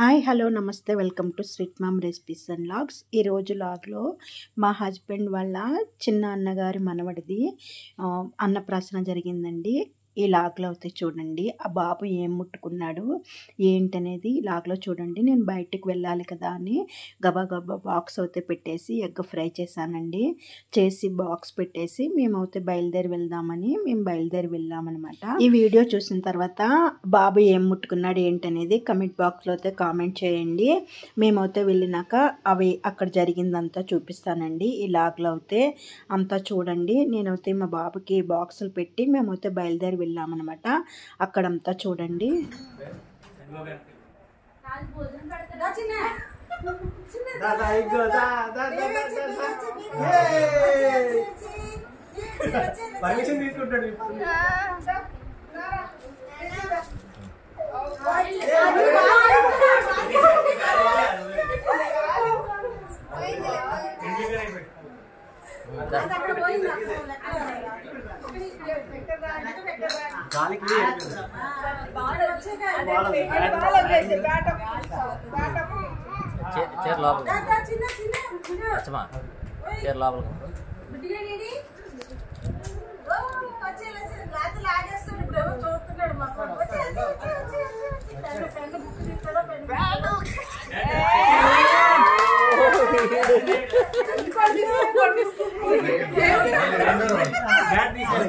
Hi hello నమస్తే. Welcome to sweet mom recipes and vlogs. ఈరోజు లాగ్లో మా హస్బెండ్ వాళ్ళ చిన్న అన్నగారి మనవడిది అన్నప్రాసన జరిగిందండి. ఈ లాగ్లో అయితే చూడండి. ఆ బాబు ఏం ముట్టుకున్నాడు? ఏంటనేది లాక్లో లాగ్లో చూడండి. నేను బయటికి వెళ్ళాలి కదా అని గబా గబా బాక్స్ అయితే పెట్టేసి ఎగ్ ఫ్రై చేశానండి. చేసి బాక్స్ పెట్టేసి మేమైతే బయలుదేరి వెళ్దామని మేము బయలుదేరి వెళ్ళామన్నమాట. ఈ వీడియో చూసిన తర్వాత బాబు ఏం ముట్టుకున్నాడు ఏంటనేది కమెంట్ బాక్స్లో అయితే కామెంట్ చేయండి. మేమైతే వెళ్ళినాక అవి అక్కడ జరిగిందంతా చూపిస్తానండి. ఈ లాగ్లో అయితే అంతా చూడండి. నేనైతే మా బాబుకి బాక్సులు పెట్టి మేమైతే బయలుదేరి వెళ్ళామన్నమాట. అక్కడంతా చూడండి. దాదా ఇగో దా దా దా దా దా దా. ఏయ్! పర్మిషన్ తీసుకుంటాడు ఇప్పుడు. గాలికి చీర లోపల. వచ్చమా చీర లోపల. బ్యాట్ తీసేది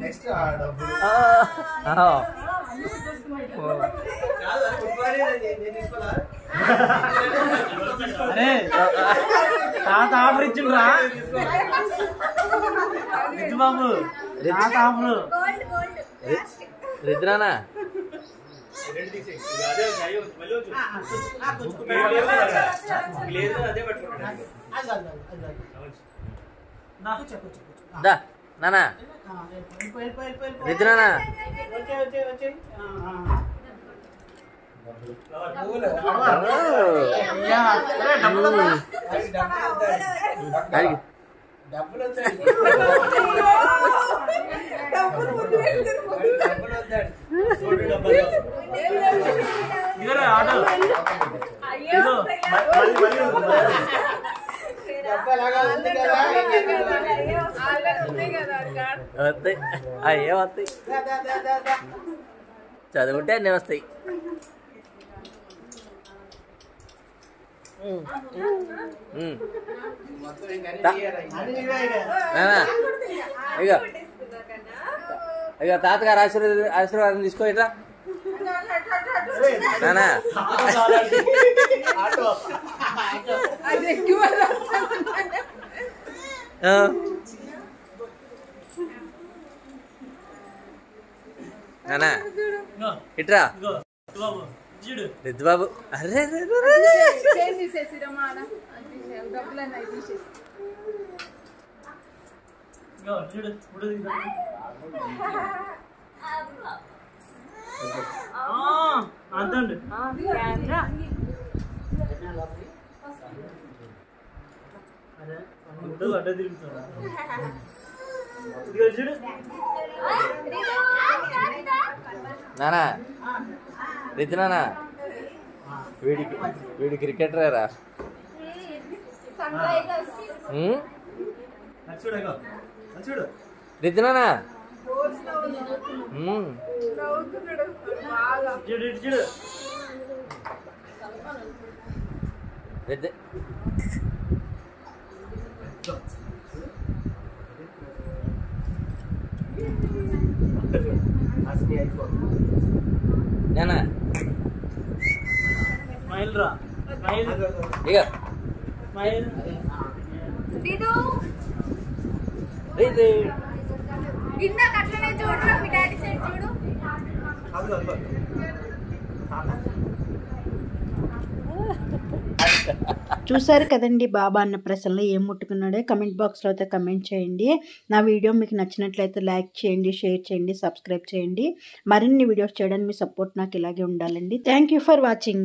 నెక్స్ట్ అరే తాత ఆఫర్ ఇచ్చిండ్రా? ఇచ్చు బాబు తాత ఆఫర్. రిద్రానా? దా నానా. అడిగి డబ్బులు వస్తాయి అయ్యే వస్తాయి చదువుకుంటే అన్నీ వస్తాయి ఉమ్. ఉమ్. మొత్తం ఇంకా ఇక. తాతగారు ఆశీర్వాద ఆశీర్వాదం తీసుకో నానా. నానా ఇదిగో ఇట్రా ఇదిగో బాబు చూడు రిద్దు బాబు అరే అరే, అరే, అరే. ఇదిగో చూడు ఇప్పుడు తీద్దాం. ఆ, అంతండి నానా. రితు నానా. వీడి వీడి క్రికెటరేరా రితు నానా. రితు ఇందాక అట్లనే చూడరా మీ డాడీ సైడ్ చూడు. అదిగో అదిగో తాత చూసారు కదండి బాబా అన్న ప్రశ్నలో ఏం ముట్టుకున్నాడో? కమెంట్ బాక్స్లో అయితే కమెంట్ చేయండి. నా వీడియో మీకు నచ్చినట్లయితే లైక్ చేయండి షేర్ చేయండి సబ్స్క్రైబ్ చేయండి. మరిన్ని వీడియోస్ చేయడానికి మీ సపోర్ట్ నాకు ఇలాగే ఉండాలండి. Thank you for watching